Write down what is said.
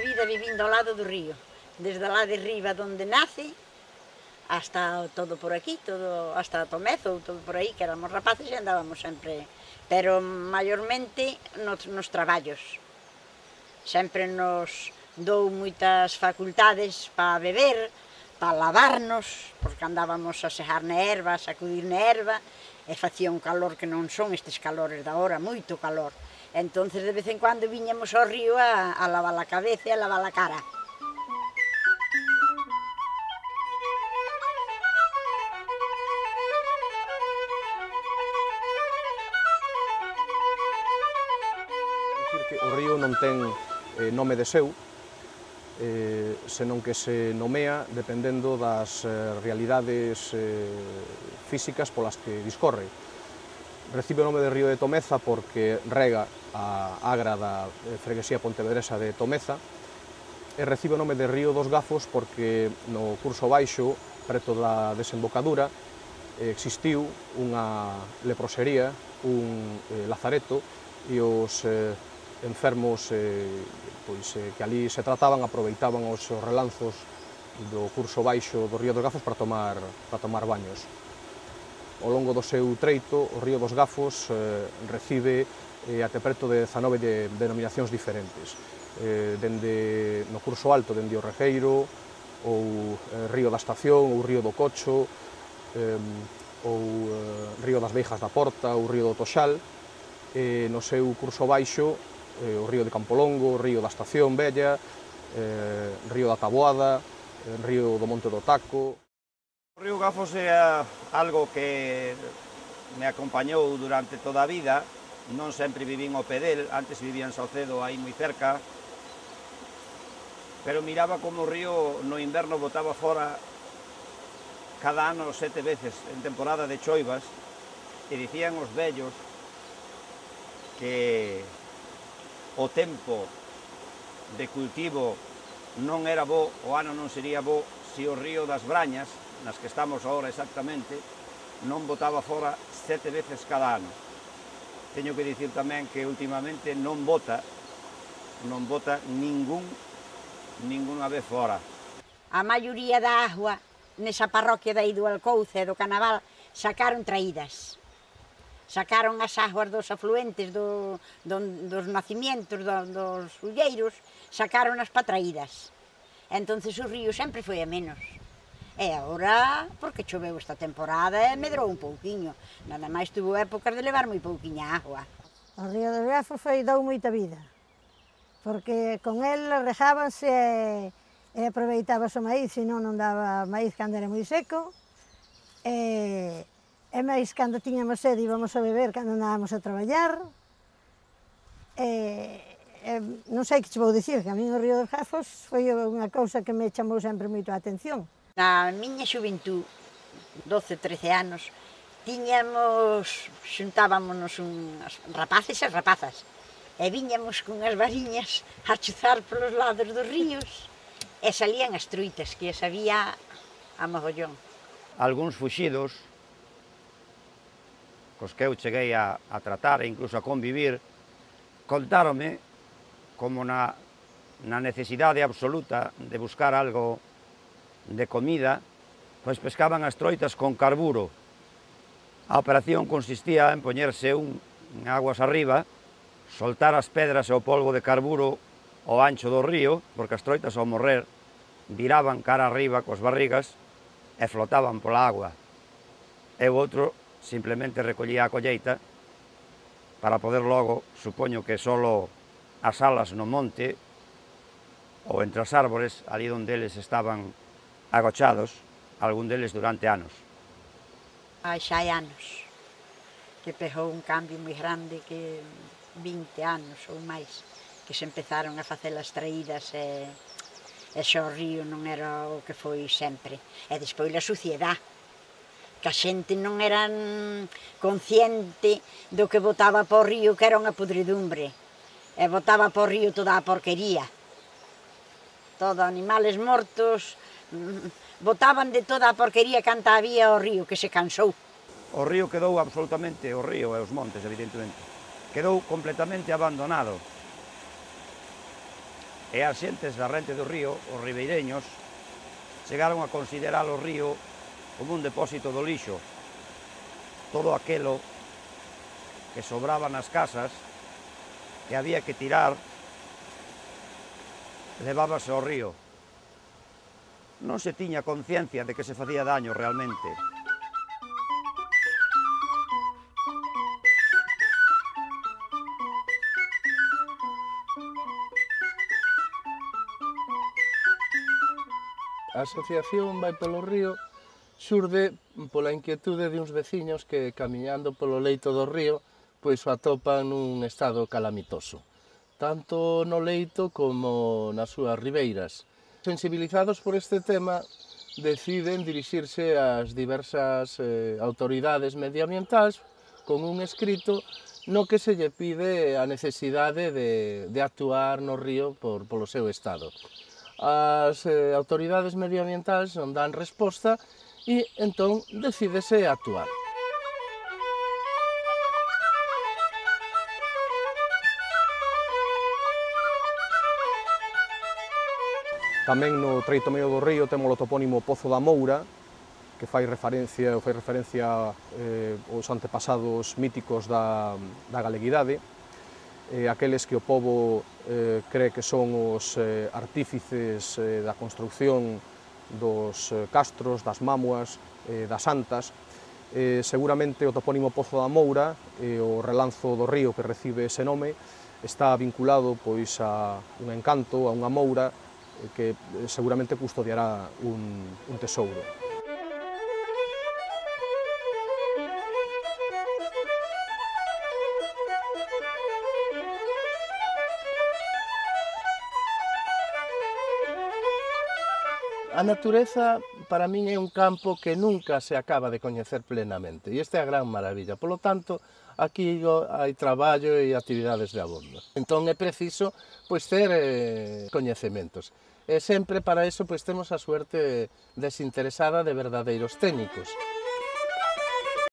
a vida vivindo ao lado do río, desde lá de riba donde nace, hasta todo por aquí, todo hasta Tomezo, todo por aí, que éramos rapaces e andábamos sempre, pero maiormente nos, nos traballos. Sempre nos dou moitas facultades para beber, para lavarnos, porque andábamos a sejar na erva, a sacudir na erva, e facía un calor que non son estes calores da hora, moito calor. Entonces de vez en cuando viñamos ao río a, a lavar a cabeza e a lavar a cara. O río non ten eh, nome de seu, eh, senón que se nomea dependendo das eh, realidades eh, físicas polas que discorre recibe o nome de río de Tomeza porque rega a agra da eh, freguesía pontevedresa de Tomeza e recibe o nome de río dos Gafos porque no curso baixo, preto da desembocadura, existiu unha leprosería, un eh, lazareto e os eh, enfermos eh, pois, eh, que ali se trataban aproveitaban os relanzos do curso baixo do río dos Gafos para tomar, para tomar baños. Ao longo do seu treito, o río dos Gafos eh, recibe eh, até preto de 19 de, denominacións diferentes. Eh, dende no curso alto, dende o Rejeiro, ou eh, río da Estación, ou río do Cocho, eh, ou eh, río das Beijas da Porta, ou río do Toxal. Eh, no seu curso baixo, eh, o río de Campolongo, o río da Estación Bella, eh, río da Taboada, eh, río do Monte do Taco. O río Gafos é eh, algo que me acompañou durante toda a vida. Non sempre vivín o Pedel, antes vivía en Saucedo, aí moi cerca. Pero miraba como o río no inverno botaba fora cada ano sete veces en temporada de choivas e dicían os vellos que o tempo de cultivo non era bo, o ano non sería bo, se o río das Brañas nas que estamos agora exactamente, non votaba fora sete veces cada ano. Teño que dicir tamén que últimamente non vota, non vota ningún, ninguna vez fora. A maioría da agua nesa parroquia da do Alcouce e do Canaval sacaron traídas. Sacaron as aguas dos afluentes, do, do, dos nacimientos, do, dos ulleiros, sacaron as patraídas. Entonces o río sempre foi a menos. E ora, porque choveu esta temporada e medrou un pouquiño. Nada máis tuvo épocas de levar moi pouquiña agua. O río de Biafo foi dou moita vida, porque con el rejábanse e aproveitabas o maíz, senón non daba maíz cando era moi seco, e, e máis cando tiñamos sede íbamos a beber cando andábamos a traballar, e, e, non sei que che vou dicir, que a mí o río dos Jafos foi unha cousa que me chamou sempre moito a atención na miña xuventú, 12, 13 anos, tiñamos, xuntábamonos unhas rapaces e rapazas, e viñamos cunhas variñas a chuzar polos lados dos ríos, e salían as truitas, que as había a mogollón. Alguns fuxidos, cos que eu cheguei a, a tratar e incluso a convivir, contáronme como na, na necesidade absoluta de buscar algo de comida, pois pescaban as troitas con carburo. A operación consistía en poñerse un en aguas arriba, soltar as pedras e o polvo de carburo ao ancho do río, porque as troitas ao morrer viraban cara arriba cos barrigas e flotaban pola agua. E o outro simplemente recollía a colleita para poder logo, supoño que solo as alas no monte ou entre as árbores, ali onde eles estaban agochados, algún deles durante anos. Ah, hai xa anos que pegou un cambio moi grande que 20 anos ou máis que se empezaron a facer as traídas e, e xa o río non era o que foi sempre. E despois a suciedade, que a xente non era consciente do que botaba para o río que era unha podridumbre e botaba para o río toda a porquería todo animales mortos botaban de toda a porquería canta había o río que se cansou. O río quedou absolutamente, o río e os montes, evidentemente, quedou completamente abandonado. E as xentes da rente do río, os ribeireños, chegaron a considerar o río como un depósito do lixo. Todo aquelo que sobraba nas casas que había que tirar levábase ao río non se tiña conciencia de que se facía daño realmente. A asociación Vai polo Río xurde pola inquietude de uns veciños que camiñando polo leito do río pois o atopan nun estado calamitoso tanto no leito como nas súas ribeiras Sensibilizados por este tema, deciden dirixirse ás diversas eh, autoridades medioambientais con un escrito no que se lle pide a necesidade de, de actuar no río por, polo seu estado. As eh, autoridades medioambientais non dan resposta e entón decídese actuar. Tamén no treito medio do río temos o topónimo Pozo da Moura, que fai referencia, fai referencia eh, aos antepasados míticos da, da galeguidade, eh, aqueles que o povo eh, cree que son os eh, artífices eh, da construcción dos eh, castros, das mamuas, eh, das santas. Eh, seguramente o topónimo Pozo da Moura, eh, o relanzo do río que recibe ese nome, está vinculado pois a un encanto, a unha moura, que eh, seguramente custodiará un, un tesouro. A natureza para min é un campo que nunca se acaba de coñecer plenamente e esta é a gran maravilla. Polo tanto, aquí hai traballo e actividades de abondo. Entón é preciso pois ter eh, coñecementos e sempre para iso pois temos a suerte desinteresada de verdadeiros técnicos.